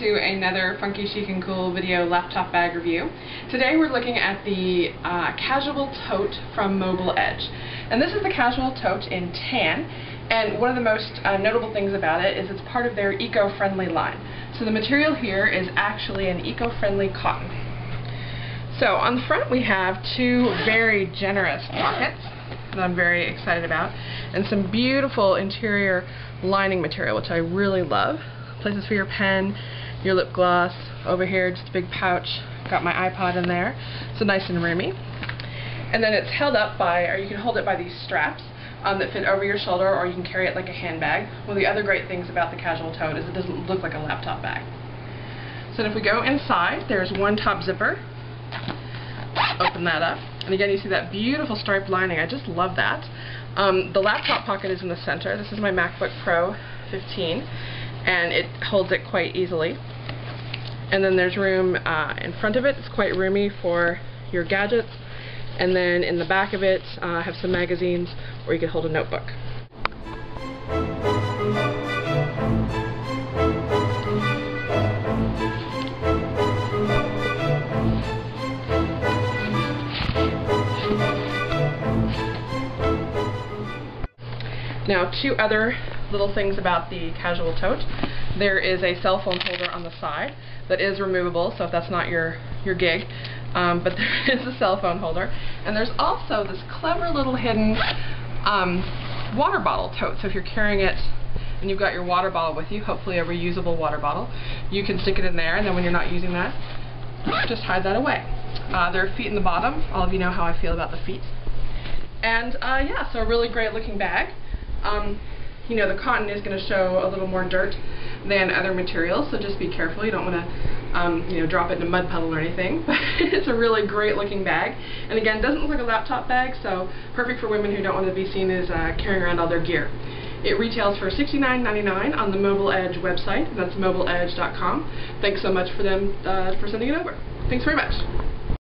to another Funky Chic and Cool video laptop bag review. Today we're looking at the uh, Casual Tote from Mobile Edge. And this is the Casual Tote in tan, and one of the most uh, notable things about it is it's part of their eco-friendly line. So the material here is actually an eco-friendly cotton. So on the front we have two very generous pockets that I'm very excited about, and some beautiful interior lining material, which I really love places for your pen, your lip gloss. Over here, just a big pouch. Got my iPod in there. So nice and roomy. And then it's held up by, or you can hold it by these straps um, that fit over your shoulder, or you can carry it like a handbag. One of the other great things about the Casual Tote is it doesn't look like a laptop bag. So if we go inside, there's one top zipper. Open that up. And again, you see that beautiful striped lining. I just love that. Um, the laptop pocket is in the center. This is my MacBook Pro 15 and it holds it quite easily. And then there's room uh, in front of it. It's quite roomy for your gadgets. And then in the back of it, uh, I have some magazines where you can hold a notebook. Now, two other little things about the casual tote. There is a cell phone holder on the side that is removable, so if that's not your, your gig, um, but there is a cell phone holder. And there's also this clever little hidden um, water bottle tote, so if you're carrying it and you've got your water bottle with you, hopefully a reusable water bottle, you can stick it in there, and then when you're not using that, just hide that away. Uh, there are feet in the bottom. All of you know how I feel about the feet. And uh, yeah, so a really great looking bag. Um, you know, the cotton is going to show a little more dirt than other materials, so just be careful. You don't want to, um, you know, drop it in a mud puddle or anything. But it's a really great looking bag. And again, it doesn't look like a laptop bag, so perfect for women who don't want to be seen as uh, carrying around all their gear. It retails for $69.99 on the Mobile Edge website. That's mobileedge.com. Thanks so much for them uh, for sending it over. Thanks very much.